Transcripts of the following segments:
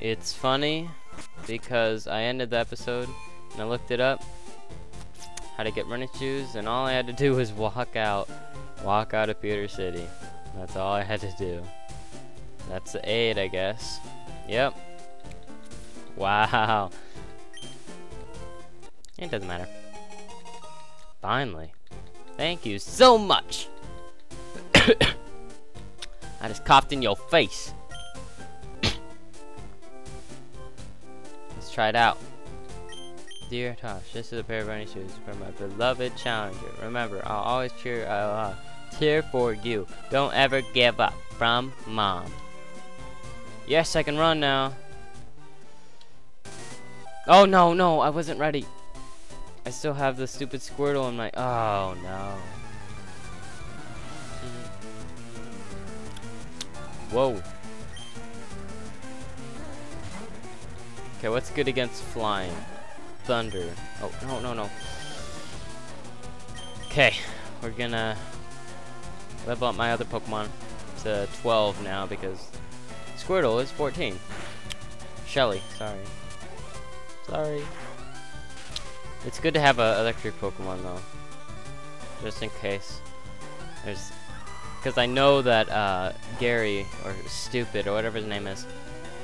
It's funny because I ended the episode and I looked it up how to get running shoes and all I had to do was walk out walk out of Pewter City. That's all I had to do. That's the aid, I guess. Yep. Wow. It doesn't matter. Finally. Thank you so much. I just coughed in your face. Try it out. Dear Tosh, this is a pair of running shoes for my beloved challenger. Remember, I'll always cheer, I'll uh, cheer for you. Don't ever give up. From Mom. Yes, I can run now. Oh, no, no, I wasn't ready. I still have the stupid Squirtle in my... Oh, no. Whoa. Okay, what's good against flying? Thunder. Oh, no, no, no. Okay, we're gonna level up my other Pokemon to 12 now because Squirtle is 14. Shelly, sorry. Sorry. It's good to have a electric Pokemon though. Just in case. There's because I know that uh, Gary or Stupid or whatever his name is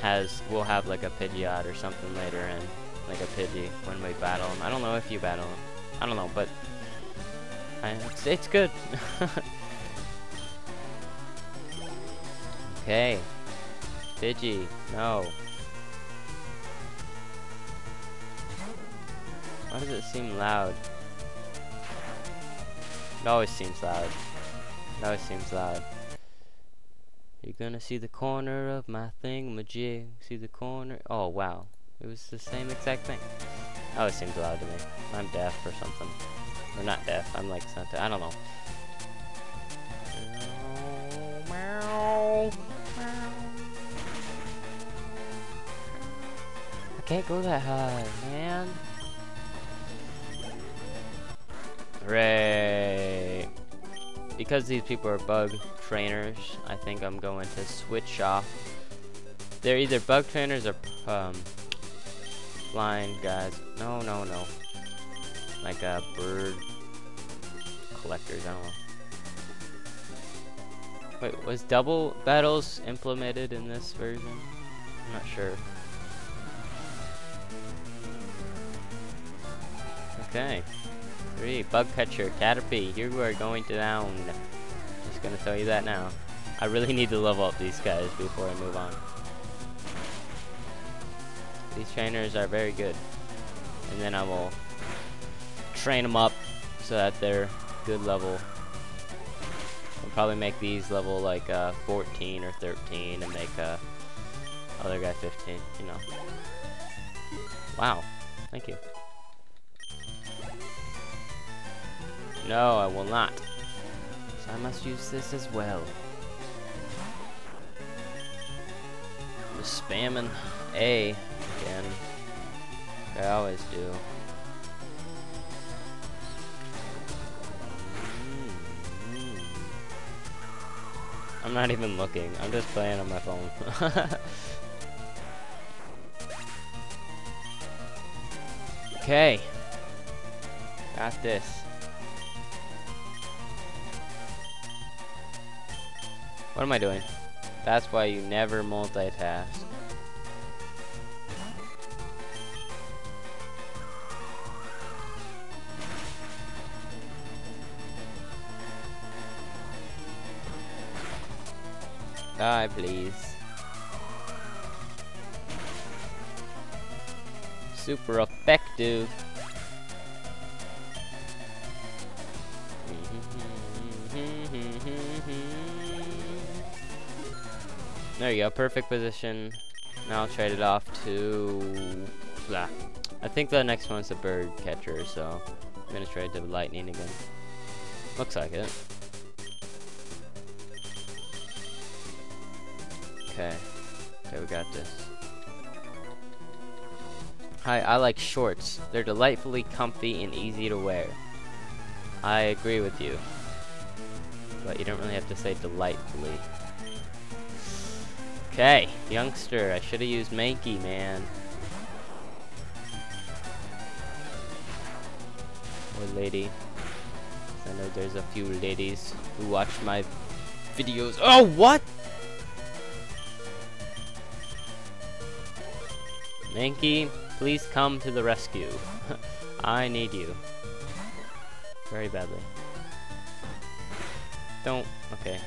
has will have like a Pidgeot or something later and like a Pidgey when we battle him. I don't know if you battle him. I don't know, but I, it's, it's good. okay. Pidgey, no. Why does it seem loud? It always seems loud. It always seems loud. You're gonna see the corner of my thing, thingamajig. See the corner. Oh, wow. It was the same exact thing. Oh, It seems loud to me. I'm deaf or something. Or not deaf. I'm like something. I don't know. I can't go that high, man. Hooray! Because these people are bug trainers, I think I'm going to switch off. They're either bug trainers or um, flying guys. No, no, no. Like a uh, bird collectors, I don't know. Wait, was double battles implemented in this version? I'm not sure. Okay. Three, bug catcher, Caterpie, you are going down. Just gonna tell you that now. I really need to level up these guys before I move on. These trainers are very good. And then I will train them up so that they're good level. I'll probably make these level like uh, 14 or 13 and make uh, other guy 15, you know. Wow, thank you. No, I will not. So I must use this as well. I'm just spamming A again. I always do. I'm not even looking. I'm just playing on my phone. okay. Got this. What am I doing? That's why you never multitask. Die, please. Super effective. You go, perfect position. Now I'll trade it off to... Blah. I think the next one's a bird catcher, so I'm gonna trade to lightning again. Looks like it. Okay. Okay, we got this. Hi, I like shorts. They're delightfully comfy and easy to wear. I agree with you. But you don't really have to say delightfully. Okay, youngster. I should have used Mankey, man. Or lady. I know there's a few ladies who watch my videos. Oh, what? Mankey, please come to the rescue. I need you. Very badly. Don't. Okay.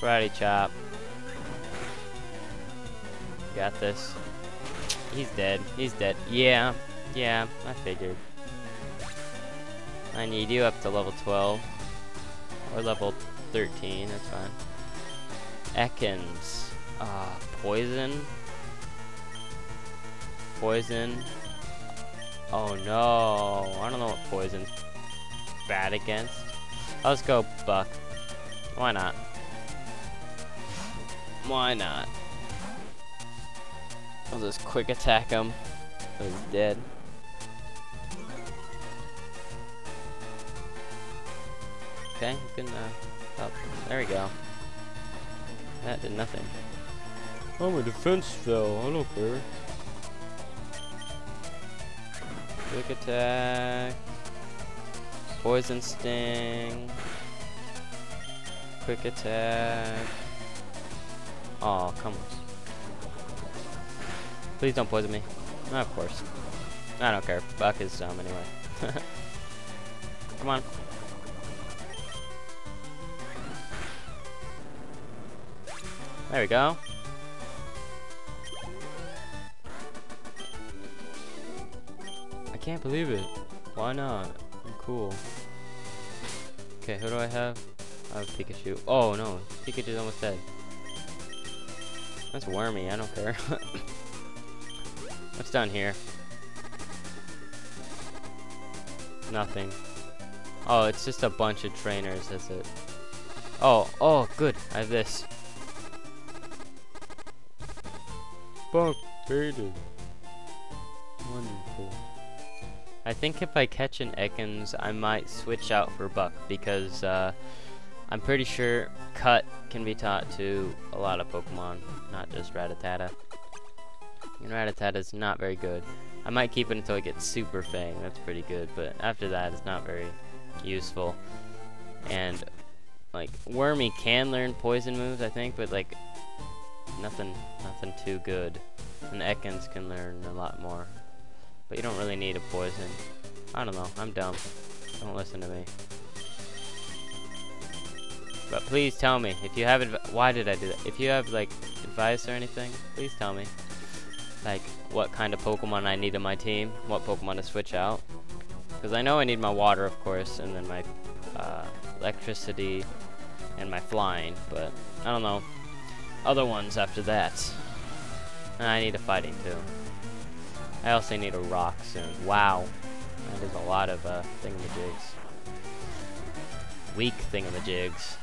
Karate chop. Got this. He's dead. He's dead. Yeah. Yeah, I figured. I need you up to level 12. Or level 13, that's fine. Ekans. Uh, poison. Poison. Oh no. I don't know what poison's bad against. Let's go Buck. Why not? Why not? I'll just quick attack him. He's dead. Okay, you can, uh, oh, there we go. That did nothing. Oh, my defense fell. I don't care. Quick attack. Poison sting. Quick attack. Oh, come on. Please don't poison me. Of course. I don't care. Buck is dumb anyway. come on. There we go. I can't believe it. Why not? I'm cool. Okay, who do I have? I have Pikachu. Oh no, Pikachu's almost dead. That's wormy, I don't care. What's down here? Nothing. Oh, it's just a bunch of trainers, is it. Oh, oh, good. I have this. Buck baited. Wonderful. I think if I catch an Ekans, I might switch out for Buck because uh, I'm pretty sure Cut can be taught to a lot of Pokemon, not just Rattata. And Rattata's not very good. I might keep it until it gets Super Fang, that's pretty good, but after that it's not very useful. And, like, Wormy can learn poison moves, I think, but, like, nothing, nothing too good. And Ekans can learn a lot more. But you don't really need a poison. I don't know, I'm dumb. Don't listen to me. But please tell me, if you have why did I do that? If you have, like, advice or anything, please tell me. Like, what kind of Pokemon I need in my team, what Pokemon to switch out. Because I know I need my water, of course, and then my uh, electricity and my flying, but I don't know other ones after that. And I need a fighting too. I also need a rock soon. Wow. That is a lot of uh, thingamajigs. Weak thingamajigs.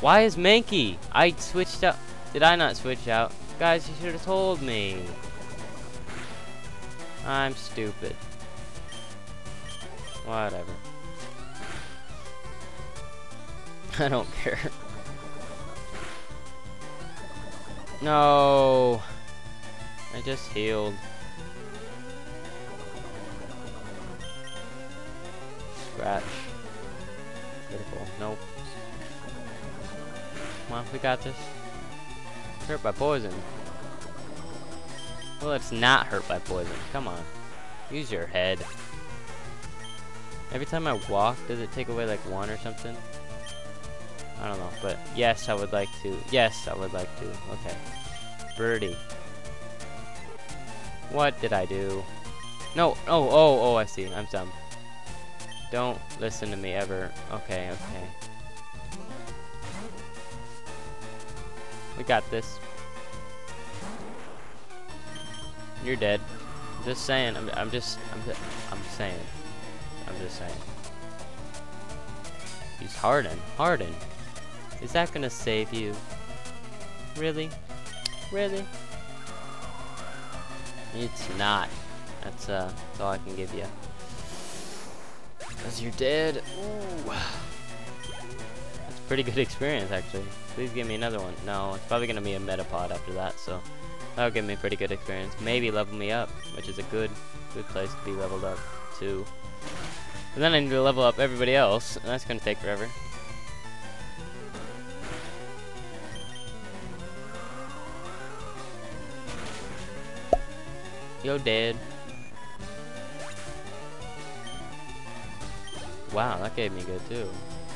Why is Mankey? I switched out. Did I not switch out? Guys, you should have told me. I'm stupid. Whatever. I don't care. No. I just healed. Scratch. Critical. Nope. Come on, we got this. Hurt by poison. Well, it's not hurt by poison. Come on. Use your head. Every time I walk, does it take away like one or something? I don't know, but yes, I would like to. Yes, I would like to. Okay. Birdie. What did I do? No, oh, oh, oh, I see. I'm dumb. Don't listen to me ever. Okay, okay. We got this. You're dead. I'm Just saying. I'm, I'm just, I'm, I'm saying. I'm just saying. He's Harden. Harden. Is that gonna save you? Really? Really? It's not. That's uh that's all I can give you. Cause you're dead. Ooh. That's pretty good experience, actually. Please give me another one. No, it's probably to be a Metapod after that, so that'll give me a pretty good experience. Maybe level me up, which is a good, good place to be leveled up, too. And then I need to level up everybody else, and that's to take forever. Yo, dead. Wow, that gave me good too.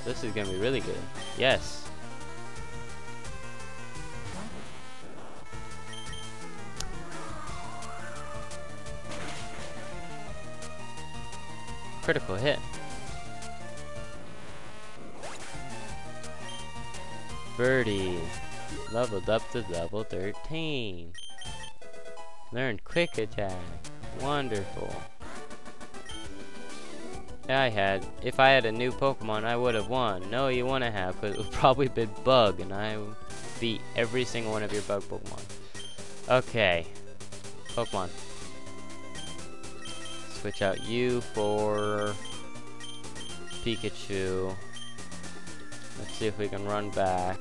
This is gonna be really good. Yes. Critical hit. Birdie. Leveled up to level 13. Learned quick attack. Wonderful. I had. If I had a new Pokemon, I would have won. No, you want to have, because it would probably been Bug, and I beat every single one of your Bug Pokemon. Okay. Pokemon. Switch out you for Pikachu. Let's see if we can run back.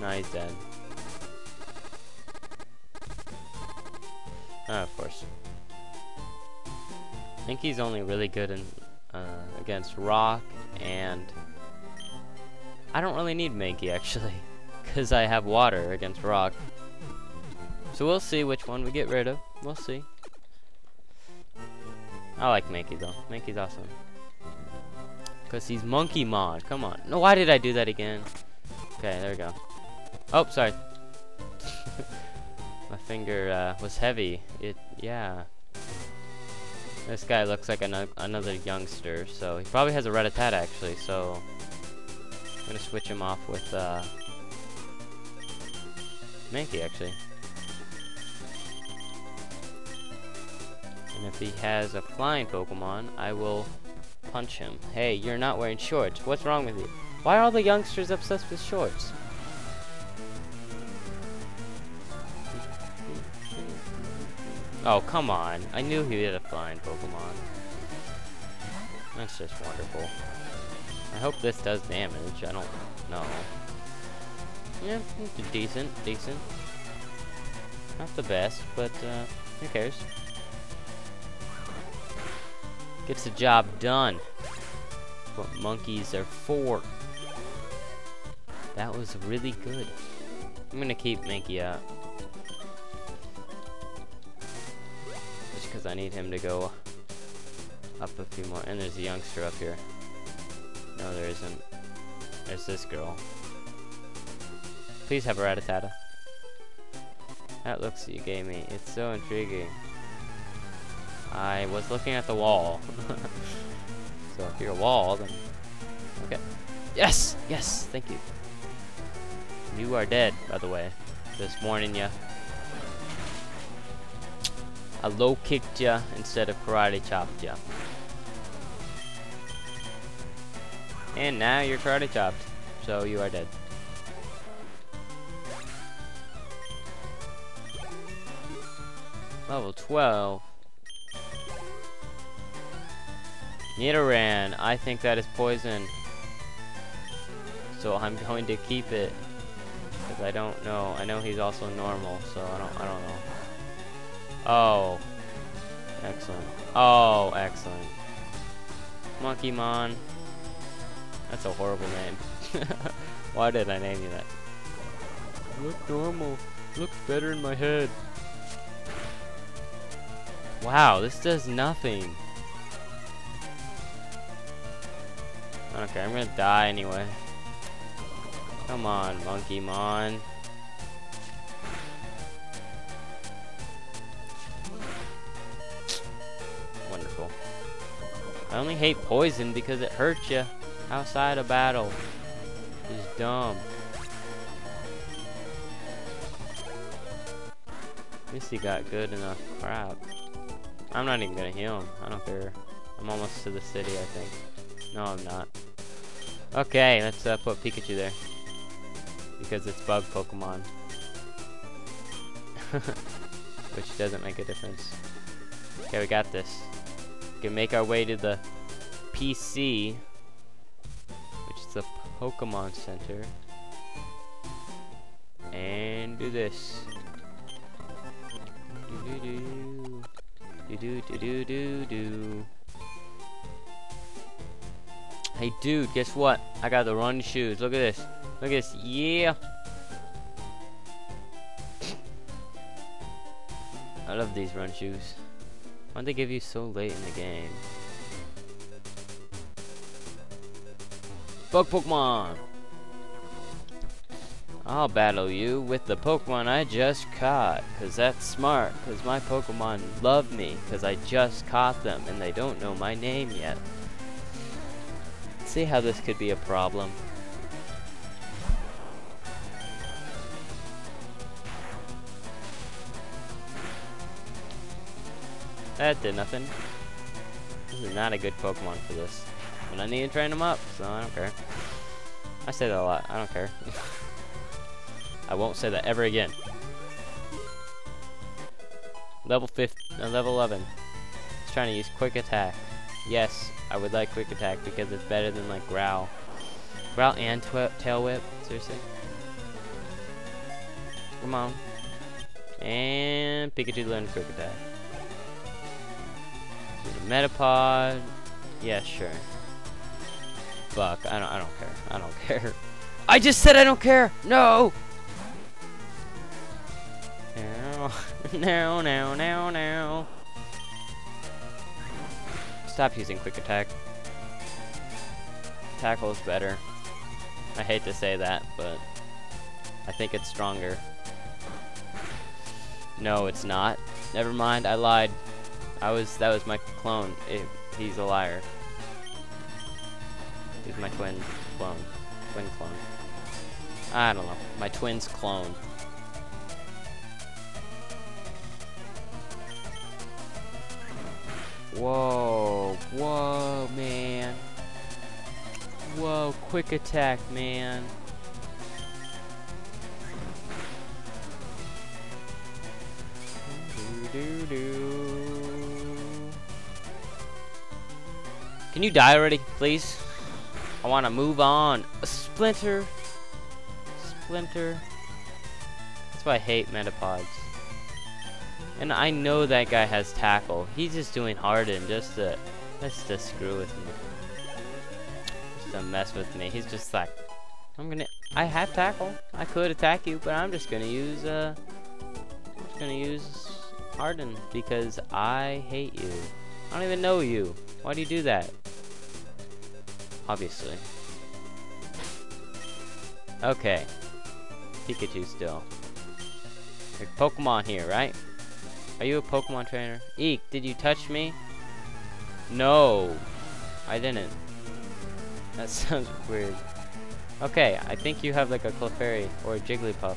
No, he's dead. Oh, of course. I think he's only really good in uh, against rock and I don't really need Mankey actually because I have water against rock so we'll see which one we get rid of we'll see I like Mankey though. Mankey's awesome. Because he's monkey mod. Come on. No why did I do that again? Okay there we go. Oh sorry. My finger uh, was heavy. It yeah. This guy looks like an another youngster, so he probably has a Rattata actually, so I'm gonna switch him off with uh, Mankey actually. And if he has a flying Pokemon, I will punch him. Hey, you're not wearing shorts. What's wrong with you? Why are all the youngsters obsessed with shorts? Oh, come on. I knew he had a flying Pokemon. That's just wonderful. I hope this does damage. I don't know. Yeah, decent, decent. Not the best, but uh, who cares? Gets the job done. What monkeys are for. That was really good. I'm gonna keep Mankey out. Just because I need him to go up a few more. And there's a youngster up here. No, there isn't. There's this girl. Please have a Rattata. That looks you gave me. It's so intriguing. I was looking at the wall. so if you're a wall, then... Okay. Yes! Yes! Thank you. You are dead, by the way. Just warning you. I low kicked ya instead of karate chopped ya. And now you're karate chopped. So you are dead. Level 12. Nidoran. I think that is poison. So I'm going to keep it. Because I don't know. I know he's also normal, so I don't I don't know. Oh. Excellent. Oh, excellent. Monkeymon. That's a horrible name. Why did I name you that? Look normal. Looks better in my head. Wow, this does nothing. Okay, I'm gonna die anyway. Come on, Monkeymon. Wonderful. I only hate poison because it hurts you outside of battle. It's dumb. He got good enough crap. I'm not even gonna heal him. I don't care. I'm almost to the city, I think. No, I'm not. Okay, let's uh, put Pikachu there. Because it's bug Pokemon. Which doesn't make a difference. Okay, we got this We can make our way to the PC. Which is the Pokemon Center. And do this. Do do do. Do do do do do. Hey dude, guess what? I got the run shoes. Look at this. Look at this. Yeah. I love these run shoes. Why'd they give you so late in the game? Bug Pokemon! I'll battle you with the Pokemon I just caught, cause that's smart, cause my Pokemon love me, cause I just caught them, and they don't know my name yet. See how this could be a problem. That did nothing. This is not a good Pokemon for this. But I need to train them up, so I don't care. I say that a lot. I don't care. I won't say that ever again. Level 5, uh, level 11. He's trying to use Quick Attack. Yes, I would like Quick Attack because it's better than like Growl. Growl and Tail Whip. Seriously. Come on. And Pikachu learned Quick Attack. Metapod. Yeah, sure. Buck. I don't. I don't care. I don't care. I just said I don't care. No. Now, now, now, now, No. Stop using quick attack. Tackle is better. I hate to say that, but I think it's stronger. No, it's not. Never mind. I lied. I was that was my clone. It, he's a liar. He's my twin clone. Twin clone. I don't know. My twin's clone. Whoa, whoa, man. Whoa, quick attack, man. Can you die already, please? I want to move on. A splinter. Splinter. That's why I hate metapods. And I know that guy has tackle. He's just doing Harden just to, just to screw with me. Just to mess with me. He's just like, I'm gonna, I have tackle. I could attack you, but I'm just gonna use, uh, I'm just gonna use Harden because I hate you. I don't even know you. Why do you do that? Obviously. Okay. Pikachu still. There's Pokemon here, right? Are you a Pokemon trainer? Eek, did you touch me? No. I didn't. That sounds weird. Okay, I think you have like a Clefairy or a Jigglypuff.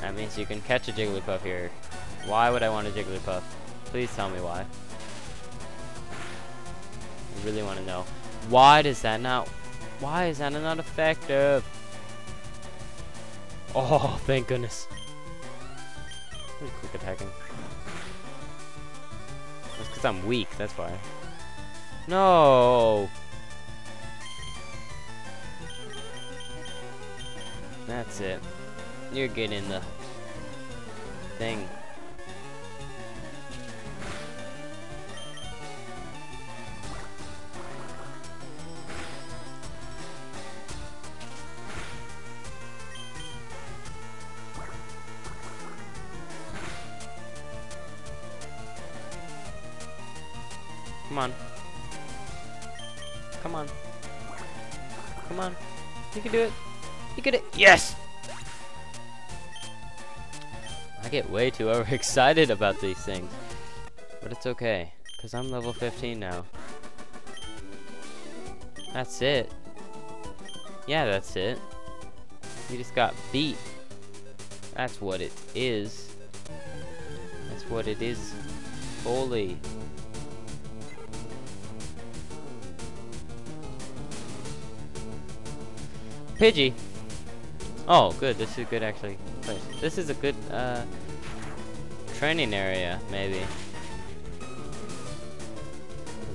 That means you can catch a Jigglypuff here. Why would I want a Jigglypuff? Please tell me why. I really want to know. Why does that not... Why is that not effective? Oh, thank goodness. Who's quick attacking? That's because I'm weak, that's why. No! That's it. You're getting the thing. Come on. Come on. Come on. You can do it. You can do it. Yes! I get way too overexcited about these things. But it's okay. Because I'm level 15 now. That's it. Yeah, that's it. You just got beat. That's what it is. That's what it is. Holy. Pidgey. Oh, good. This is good, actually. Place. This is a good uh, training area, maybe.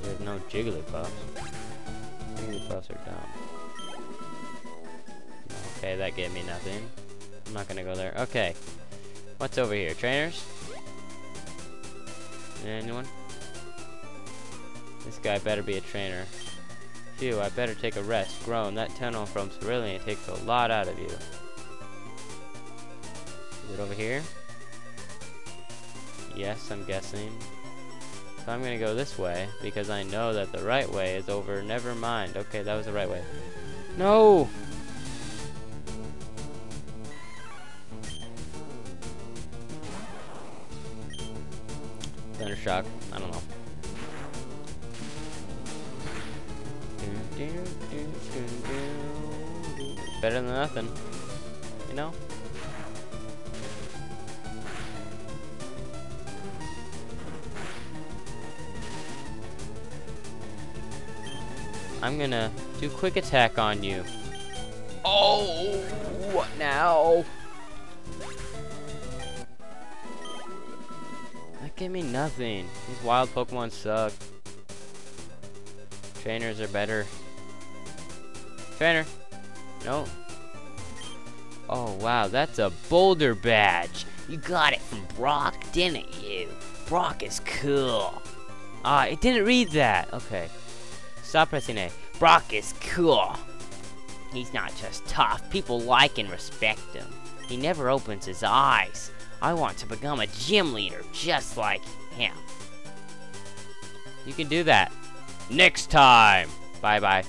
There's no Jigglypuffs. Jigglypuffs are down. Okay, that gave me nothing. I'm not gonna go there. Okay. What's over here? Trainers? Anyone? This guy better be a trainer. Phew, I better take a rest. Groan, that tunnel from Cerulean takes a lot out of you. Is it over here? Yes, I'm guessing. So I'm gonna go this way, because I know that the right way is over. Never mind. Okay, that was the right way. No! Thundershock. I Better than nothing. You know? I'm gonna do quick attack on you. Oh, what now? That gave me nothing. These wild Pokemon suck. Trainers are better. Trainer. No. Oh, wow, that's a boulder badge. You got it from Brock, didn't you? Brock is cool. Ah, it didn't read that. Okay. Stop pressing A. Brock is cool. He's not just tough, people like and respect him. He never opens his eyes. I want to become a gym leader just like him. You can do that. Next time. Bye bye.